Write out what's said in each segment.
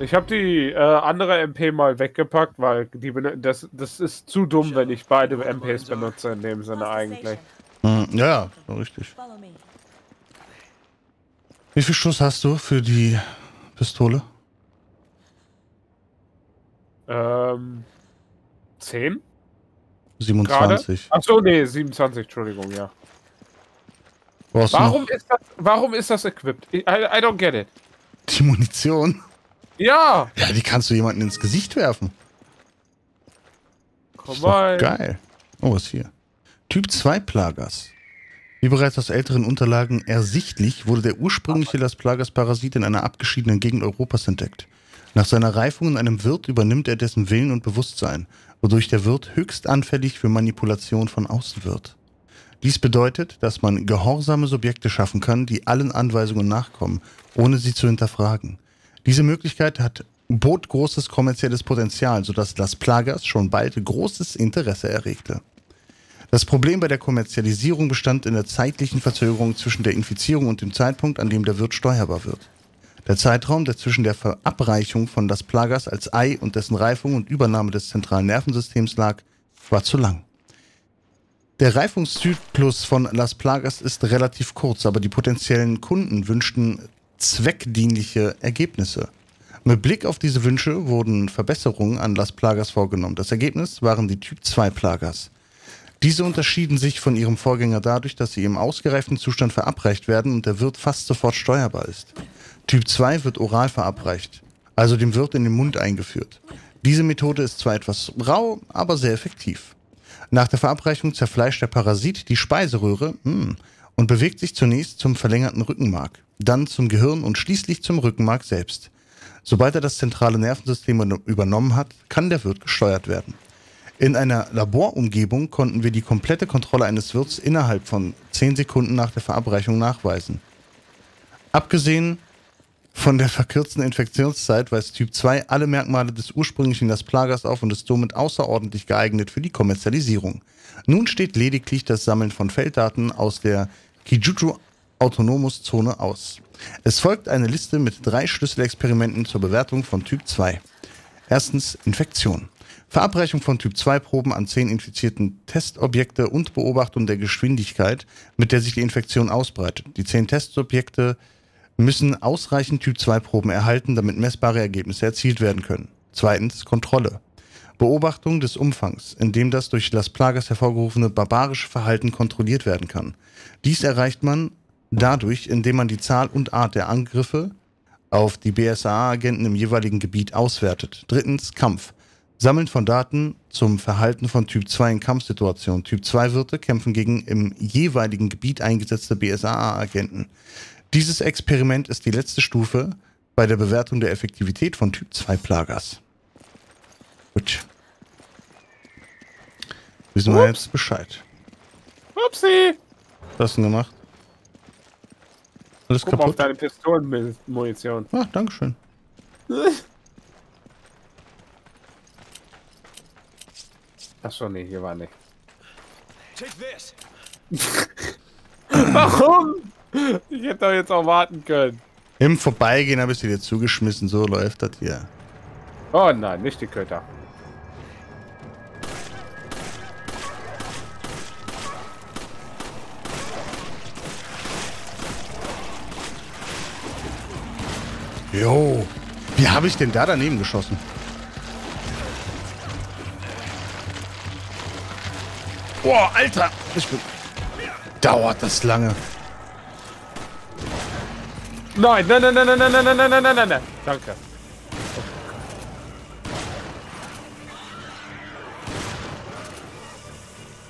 Ich habe die äh, andere MP mal weggepackt, weil die das, das ist zu dumm, wenn ich beide MPs benutze in dem Sinne eigentlich. Hm, ja, so richtig. Wie viel Schuss hast du für die Pistole? Ähm, 10? 27. Achso, nee, 27, Entschuldigung, ja. Warum ist, das, warum ist das equipped? I, I don't get it. Die Munition? Ja! Ja, die kannst du jemandem ins Gesicht werfen. Komm mal. Geil. Oh, was hier? Typ 2 Plagas. Wie bereits aus älteren Unterlagen ersichtlich, wurde der ursprüngliche Las Plagas-Parasit in einer abgeschiedenen Gegend Europas entdeckt. Nach seiner Reifung in einem Wirt übernimmt er dessen Willen und Bewusstsein, wodurch der Wirt höchst anfällig für Manipulation von außen wird. Dies bedeutet, dass man gehorsame Subjekte schaffen kann, die allen Anweisungen nachkommen, ohne sie zu hinterfragen. Diese Möglichkeit hat bot großes kommerzielles Potenzial, sodass Las Plagas schon bald großes Interesse erregte. Das Problem bei der Kommerzialisierung bestand in der zeitlichen Verzögerung zwischen der Infizierung und dem Zeitpunkt, an dem der Wirt steuerbar wird. Der Zeitraum, der zwischen der Verabreichung von Las Plagas als Ei und dessen Reifung und Übernahme des zentralen Nervensystems lag, war zu lang. Der Reifungszyklus von Las Plagas ist relativ kurz, aber die potenziellen Kunden wünschten zweckdienliche Ergebnisse. Mit Blick auf diese Wünsche wurden Verbesserungen an Las Plagas vorgenommen. Das Ergebnis waren die Typ 2 Plagas. Diese unterschieden sich von ihrem Vorgänger dadurch, dass sie im ausgereiften Zustand verabreicht werden und der Wirt fast sofort steuerbar ist. Typ 2 wird oral verabreicht, also dem Wirt in den Mund eingeführt. Diese Methode ist zwar etwas rau, aber sehr effektiv. Nach der Verabreichung zerfleischt der Parasit die Speiseröhre mh, hm, und bewegt sich zunächst zum verlängerten Rückenmark, dann zum Gehirn und schließlich zum Rückenmark selbst. Sobald er das zentrale Nervensystem übernommen hat, kann der Wirt gesteuert werden. In einer Laborumgebung konnten wir die komplette Kontrolle eines Wirts innerhalb von 10 Sekunden nach der Verabreichung nachweisen. Abgesehen von der verkürzten Infektionszeit weist Typ 2 alle Merkmale des ursprünglichen Las auf und ist somit außerordentlich geeignet für die Kommerzialisierung. Nun steht lediglich das Sammeln von Felddaten aus der Kijutsu Autonomus-Zone aus. Es folgt eine Liste mit drei Schlüsselexperimenten zur Bewertung von Typ 2. Erstens Infektion. Verabreichung von Typ-2-Proben an zehn infizierten Testobjekte und Beobachtung der Geschwindigkeit, mit der sich die Infektion ausbreitet. Die zehn Testobjekte müssen ausreichend Typ-2-Proben erhalten, damit messbare Ergebnisse erzielt werden können. Zweitens Kontrolle. Beobachtung des Umfangs, in dem das durch Las Plagas hervorgerufene barbarische Verhalten kontrolliert werden kann. Dies erreicht man dadurch, indem man die Zahl und Art der Angriffe auf die BSAA-Agenten im jeweiligen Gebiet auswertet. Drittens Kampf. Sammeln von Daten zum Verhalten von Typ 2 in Kampfsituationen. Typ 2 Wirte kämpfen gegen im jeweiligen Gebiet eingesetzte BSAA-Agenten. Dieses Experiment ist die letzte Stufe bei der Bewertung der Effektivität von Typ 2 Plagers. Gut. Wissen wir jetzt Bescheid. Upsi! Was hast du denn gemacht? Alles Guck kaputt? auf deine Pistolenmunition. Ach, Dankeschön. Achso, nee, hier war nicht. Warum? Ich hätte doch jetzt auch warten können. Im Vorbeigehen habe ich sie dir zugeschmissen, so läuft das hier. Oh nein, nicht die Köter. Jo, wie habe ich denn da daneben geschossen? Boah, Alter! Ich bin... Dauert das lange. Nein, nein, nein, nein, nein, nein, nein, nein, nein, nein, nein, nein. Danke.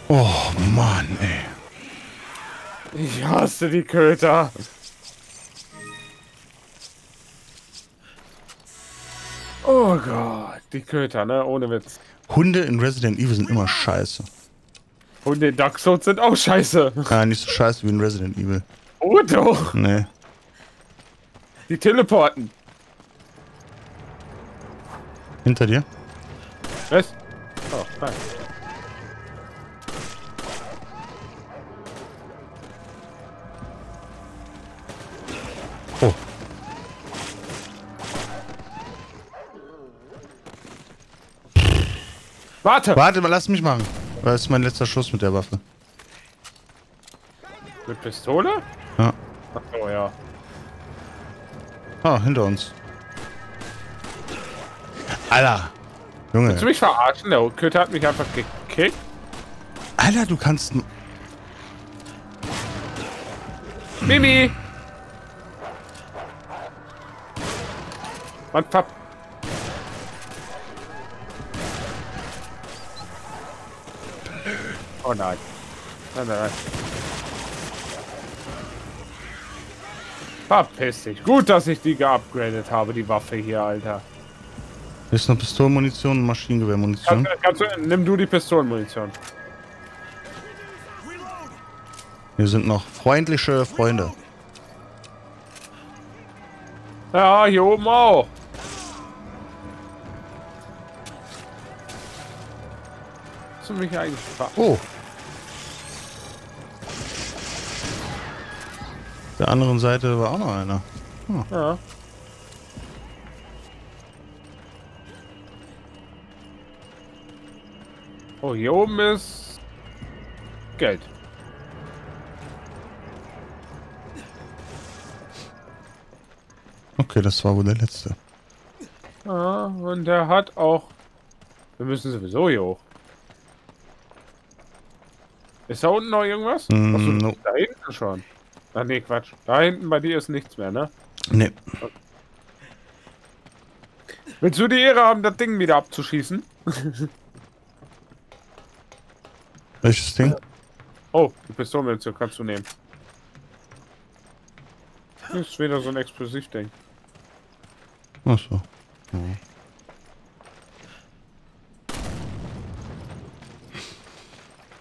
Oh Mann, ey. Ich hasse die Köter. Oh Gott, die Köter, ne? Ohne Witz. Hunde in Resident Evil sind immer scheiße. Und die Dark Souls sind auch scheiße. Ja, nicht so scheiße wie in Resident Evil. Oh doch. Nee. Die teleporten. Hinter dir? Was? Warte! Warte mal, lass mich machen. Das ist mein letzter Schuss mit der Waffe. Mit Pistole? Ja. Ach so, ja. Ah, hinter uns. Alter. Junge. Willst du mich verarschen? Der Köter hat mich einfach gekickt. Alter, du kannst... Mimi! Man ver... Oh nein. Nein, nein, nein. Verpiss dich. Gut, dass ich die geupgradet habe, die Waffe hier, Alter. Hier ist noch Pistolenmunition und Maschinengewehrmunition. Kannst, kannst nimm du die Pistolenmunition. Hier sind noch freundliche Freunde. Ja, hier oben auch. Hast du mich eigentlich. Oh. Der anderen Seite war auch noch einer. Ja. Oh, hier oben ist Geld. Okay, das war wohl der letzte. Ja, und der hat auch... Wir müssen sowieso hier hoch. Ist da unten noch irgendwas? Mm, Achso, no. da hinten schon. Ach nee, Quatsch. Da hinten bei dir ist nichts mehr, ne? Ne. Willst du die Ehre haben, das Ding wieder abzuschießen? Welches Ding? Oh, die Pistolenmunition kannst du nehmen. Das ist wieder so ein Explosivding. Achso.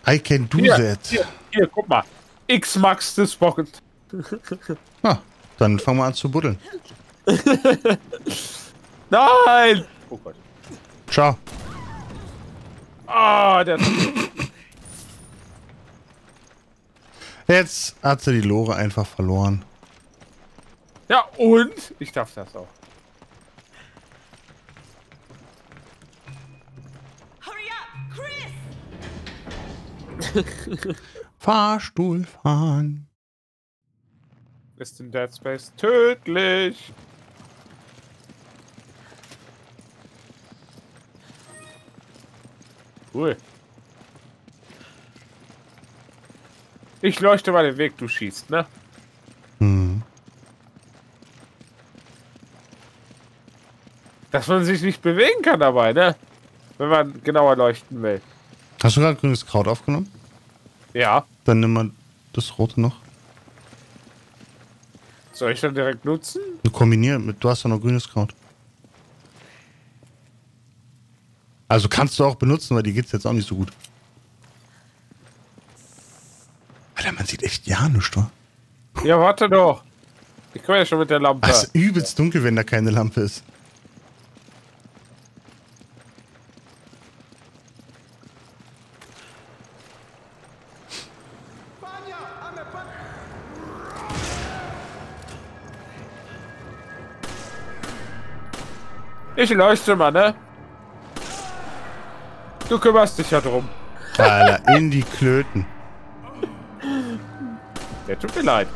I can do Hier, that. hier, hier, guck mal. X-Max des Pocket. Ah, dann fangen wir an zu buddeln. Nein! Oh Gott. Ciao. Ah, der... Jetzt hat sie die Lore einfach verloren. ja, und? Ich darf das auch. Hurry up, Chris! Fahrstuhl fahren. Ist in Dead Space tödlich. Cool. Ich leuchte mal den Weg, du schießt, ne? Hm. Dass man sich nicht bewegen kann dabei, ne? Wenn man genauer leuchten will. Hast du gerade grünes Kraut aufgenommen? Ja. Dann nimm mal das rote noch. Soll ich dann direkt nutzen? Du kombinier mit, du hast doch noch grünes Kraut. Also kannst du auch benutzen, weil die geht's jetzt auch nicht so gut. Alter, man sieht echt ja nichts, wa? Ja, warte doch. Ich komme ja schon mit der Lampe. Es ist übelst dunkel, wenn da keine Lampe ist. Ich leuchte mal, ne? Du kümmerst dich ja drum. Alter, in die Klöten. Der tut mir leid.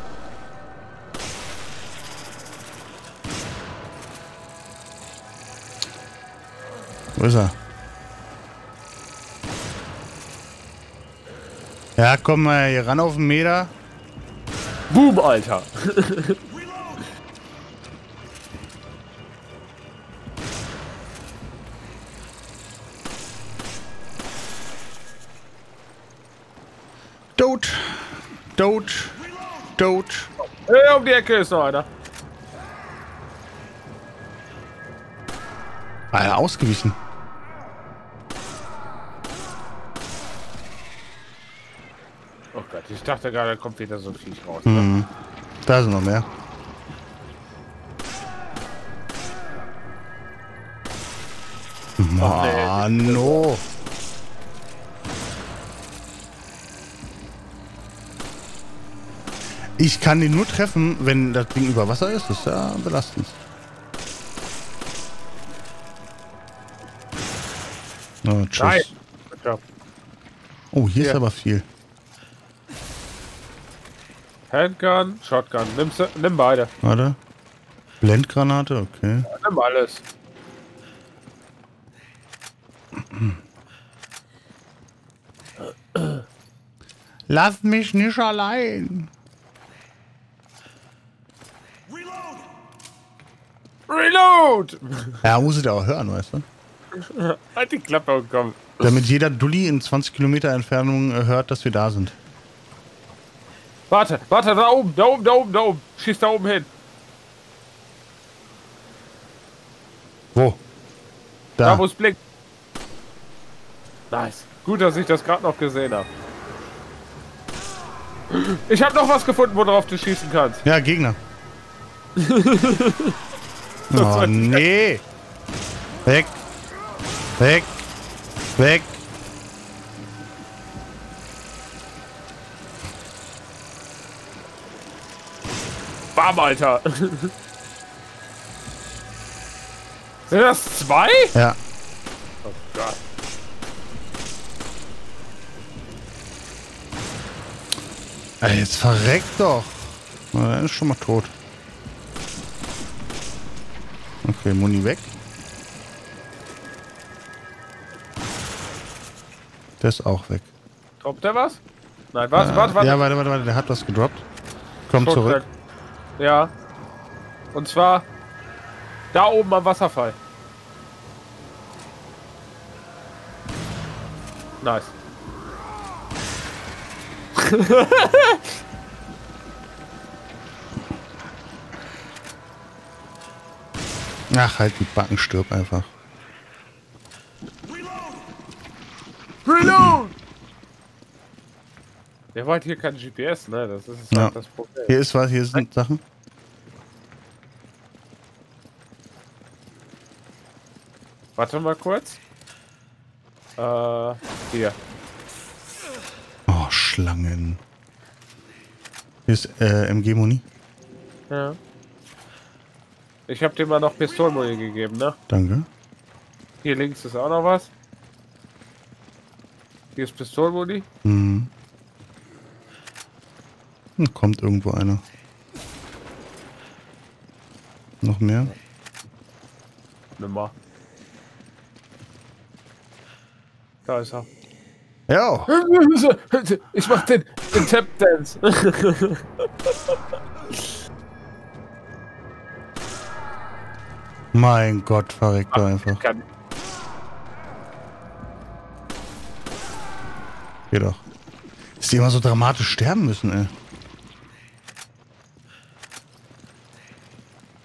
Wo ist er? Ja, komm mal hier ran auf den Meter. Boom, Alter. Dote. Dote. Hey, um die Ecke ist noch einer. Alter, ausgewichen. Oh Gott, ich dachte gerade, da kommt wieder so ein Viech raus. Ne? Mhm. Da sind noch mehr. Mann, no. Ich kann ihn nur treffen, wenn das Ding über Wasser ist. Das ist ja belastend. Oh, tschüss. Nein. Ja. Oh, hier ist Ja. aber viel. Handgun, Shotgun. Nimmst du, nimm beide. Warte. Blendgranate, okay. Nimm alles. Lass mich nicht allein. Reload! Ja, muss ich auch hören, weißt du? Halt die Klappe und komm. Damit jeder Dulli in 20 Kilometer Entfernung äh, hört, dass wir da sind. Warte, warte, da oben, da oben, da oben, da oben. Schieß da oben hin. Wo? Da, Da. wo es blinkt. Nice. Gut, dass ich das gerade noch gesehen habe. Ich habe noch was gefunden, worauf du schießen kannst. Ja, Gegner. oh, nee. Weg. Weg. Weg. Bam, Alter. Sind das zwei? Ja. Oh Gott. Ey, jetzt verreckt doch. Na, der ist schon mal tot. Okay, Muni weg. Der ist auch weg. Droppt der was? Nein, warte, warte, warte. Ja, warte, warte, warte, der hat was gedroppt. Komm Shotgun. zurück. Ja. Und zwar da oben am Wasserfall. Nice. Ach, halt die Backen, stirb einfach. Reload! Der war halt hier kein GPS, ne? Das ist Ja. halt das Problem. Hier ist was, hier sind Sachen. Warte mal kurz. Äh, hier. Oh, Schlangen. Hier ist äh, MG-Muni. Ja. Ich hab dir mal noch Pistolenmuni gegeben, ne? Danke. Hier links ist auch noch was. Hier ist Pistolenmuni. Mhm. Hm, kommt irgendwo einer. Noch mehr? Nimm mal. Da ist er. Ja. Ich mach den, den Tap Dance. Mein Gott, verreckt doch einfach. Kann. Geh doch. Dass die immer so dramatisch sterben müssen, ey.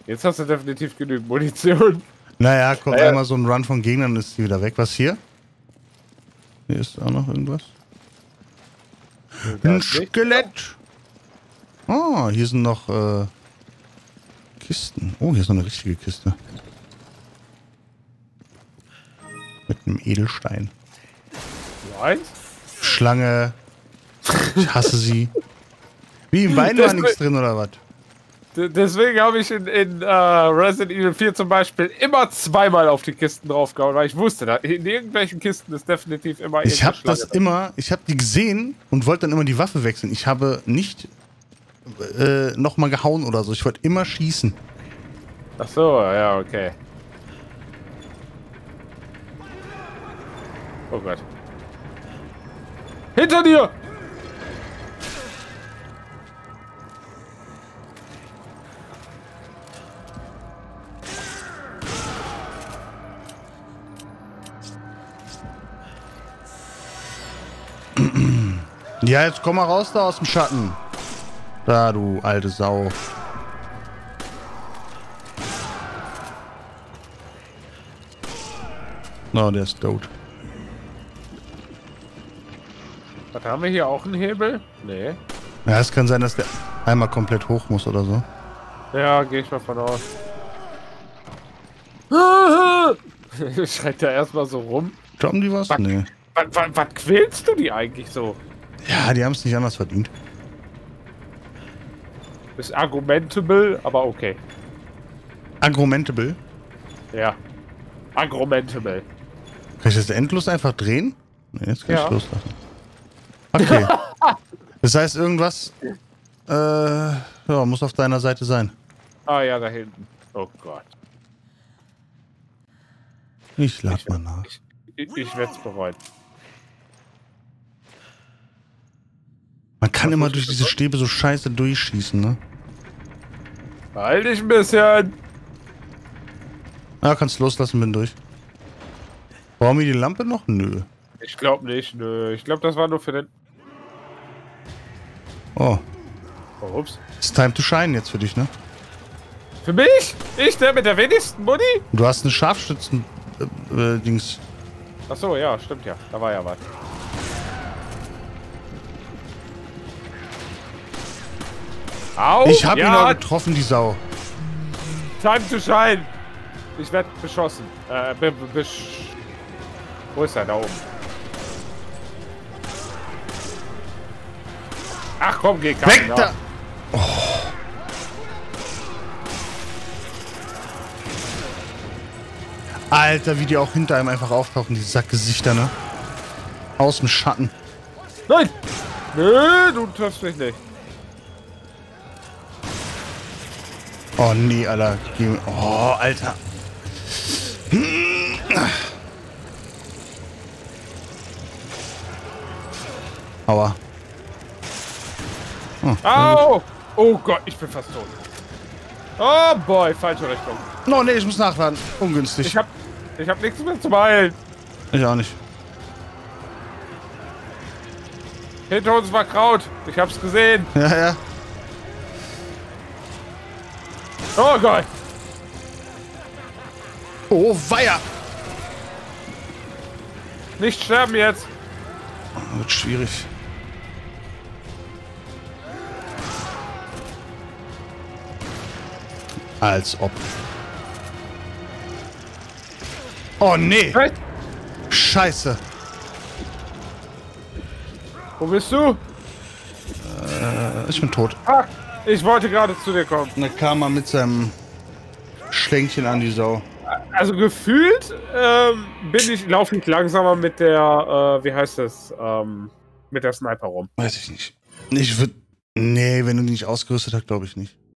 Jetzt hast du definitiv genügend Munition. Naja, kommt Naja. einmal so ein Run von Gegnern und ist die wieder weg. Was hier? Hier ist auch noch irgendwas. Ein. Skelett. Oh, hier sind noch äh, Kisten. Oh, hier ist noch eine richtige Kiste. Mit einem Edelstein. Nur Eins? Schlange. Ich hasse sie. Wie im Bein war nichts drin oder was? Deswegen habe ich in, in äh, Resident Evil 4 zum Beispiel immer zweimal auf die Kisten draufgehauen, weil ich wusste, in irgendwelchen Kisten ist definitiv immer Ich habe das Schlange immer, ich habe die gesehen und wollte dann immer die Waffe wechseln. Ich habe nicht äh, nochmal gehauen oder so. Ich wollte immer schießen. drin. Ach so, ja, okay. Oh Gott. Hinter dir! Ja, jetzt komm mal raus da aus dem Schatten. Da, du alte Sau. No, der ist tot. Warte, haben wir hier auch einen Hebel? Nee. Ja, es kann sein, dass der einmal komplett hoch muss oder so. Ja, gehe ich mal von aus. Schreit da erstmal so rum. Droppen die was? Fuck. Nee. Was, was, was quälst du die eigentlich so? Ja, die haben es nicht anders verdient. Ist argumentable, aber okay. Argumentable. Ja. Argumentable. Kann ich das endlos einfach drehen? Nee, jetzt kann Ja. ich loslassen. Okay. das heißt, irgendwas äh, ja, muss auf deiner Seite sein. Ah ja, da hinten. Oh Gott. Ich lade mal nach. Ich, ich werde es bereuen. Man kann Was immer durch ich diese? Stäbe so scheiße durchschießen, ne? Halt dich ein bisschen. Ja, kannst loslassen, bin durch. Brauchen wir die Lampe noch? Nö. Ich glaube nicht, nö. Ich glaube, das war nur für den. Oh, Oh, ups. it's time to shine jetzt für dich, ne? Für mich? Ich, der mit der wenigsten Muni? Du hast einen Scharfschützen äh, äh. Ach so, ja, stimmt ja. Da war ja was. Au! Ich hab ihn ja, auch getroffen, die Sau. Time to shine. Ich werde beschossen. Äh, be, be, Wo ist er? Da oben. Ach komm, geh kacken, Weg da! Oh. Alter, wie die auch hinter einem einfach auftauchen, die Sackgesichter, ne? Aus dem Schatten. Nein! Nö, du triffst mich nicht. Oh nee, Alter. Oh, Alter. Aua. Au! Oh Gott, ich bin fast tot. Oh boy, falsche Richtung. No, nee, ich muss nachladen. Ungünstig. Ich hab, ich hab nichts mehr zum Heilen. Ich auch nicht. Hinter uns war Kraut. Ich hab's gesehen. Ja, ja. Oh Gott. Oh, weia. Nicht sterben jetzt. Wird schwierig. Als ob. Oh nee. Hey, Scheiße. wo bist du? Äh, Ich bin tot. Ah, ich wollte gerade zu dir kommen. Da kam er mit seinem Schlänkchen an die Sau. Also gefühlt ähm, bin ich, laufe ich langsamer mit der, äh, wie heißt das, ähm, mit der Sniper rum. Weiß ich nicht. Ich würde. Nee, wenn du die nicht ausgerüstet hast, glaube ich nicht.